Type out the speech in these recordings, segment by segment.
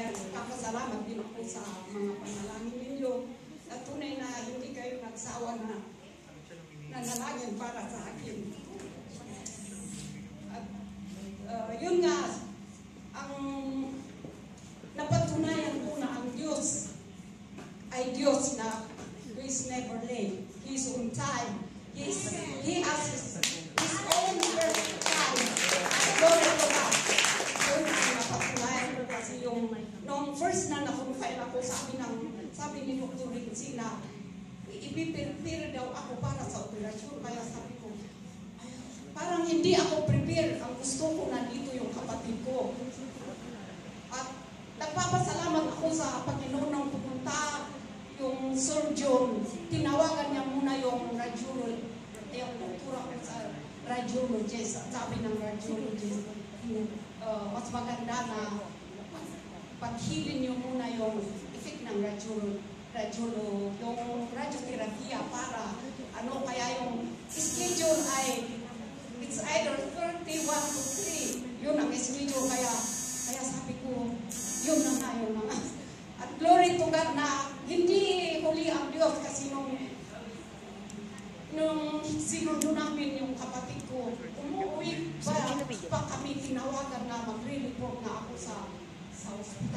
Kaya kapasalamat din ako sa mga panalangin ninyo na tunay na hindi kayo nagsawa na nanalangin para sa akin. At uh, yun nga, ang napatunayan ko na ang Diyos ay Diyos na who is never late. He is on time. He, is, he has his own perfect time. Glory to God. Yun ang napatunayan ko kasi yung nung first na na-confine ako, sabi ng sabi ni Dr. Rinzi na ipiprepare daw ako para sa operasyon. Kaya sabi ko, "Ay, parang hindi ako prepare. Ang gusto ko nandito yung kapatid ko. At nagpapasalamat ako sa Panginoon nang pumunta yung surgeon. Tinawagan niya muna yung radiologist, yung doktora ko sa radiologist. Sabi ng radiologist, uh, mas maganda na paghilin niyo muna yung effect ng radiolo, radiolo, yung radiotherapya para ano kaya yung schedule ay it's either 31 to 3. Yun ang schedule kaya kaya sabi ko, yun na nga, yun. At glory to God na hindi huli ang Diyos kasi nung nung sinundo namin yung kapatid ko, umuwi pa, pa kami tinawagan na magre-report na ako sa sa ospital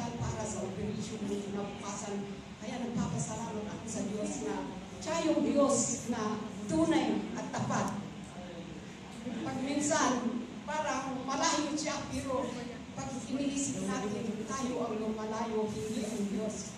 para sa operation ng kinabukasan. Kaya nagpapasalamat ako sa Diyos na siya yung Diyos na tunay at tapat. Pag minsan, parang malayo siya, pero pag iniisip natin, tayo ang lumalayo, hindi ang Diyos.